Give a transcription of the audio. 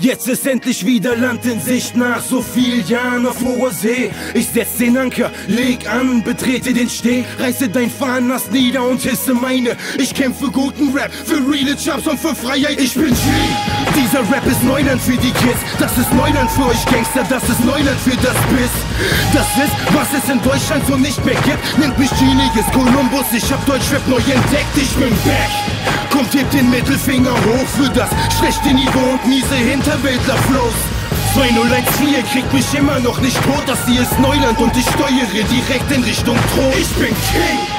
Jetzt ist endlich wieder Land in Sicht nach so vielen Jahren auf hoher See. Ich setz den Anker, leg an, betrete den Steg, reiße dein Fahnenast nieder und hisse meine. Ich kämpfe guten Rap für reale Jobs und für Freiheit. Ich bin G. Dieser Rap ist Neuland für die Kids, das ist Neuland für euch Gangster, das ist Neuland für das Biss. Das ist, was es in Deutschland so nicht mehr gibt. Nennt mich Genius Columbus, ich hab Deutschrap neu entdeckt, ich bin back. Kommt, hebt den Mittelfinger hoch für das schlechte Niveau und miese Hinterwäldler-Flows. 2014 kriegt mich immer noch nicht tot, das hier ist Neuland und ich steuere direkt in Richtung Thron. Ich bin King!